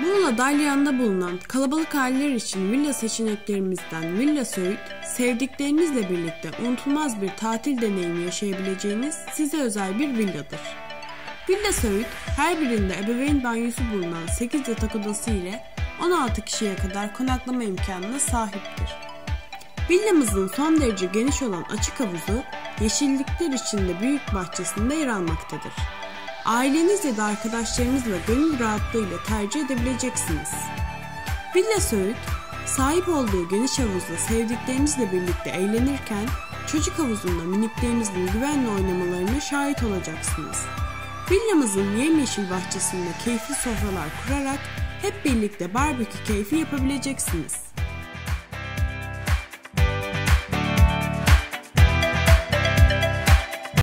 Muğla Dalyan'da bulunan kalabalık aileler için villa seçeneklerimizden Villa Söğüt, sevdiklerinizle birlikte unutulmaz bir tatil deneyimi yaşayabileceğiniz size özel bir villadır. Villa Söğüt, her birinde ebeveyn banyosu bulunan 8 yatak odası ile 16 kişiye kadar konaklama imkanına sahiptir. Villamızın son derece geniş olan açık havuzu, yeşillikler içinde büyük bahçesinde yer almaktadır. Aileniz ya da arkadaşlarınızla gönül rahatlığıyla tercih edebileceksiniz. Villa Söğüt, sahip olduğu geniş havuzla sevdiklerinizle birlikte eğlenirken çocuk havuzunda miniklerinizin güvenle oynamalarına şahit olacaksınız. Villamızın yemyeşil bahçesinde keyifli sofralar kurarak hep birlikte barbekü keyfi yapabileceksiniz.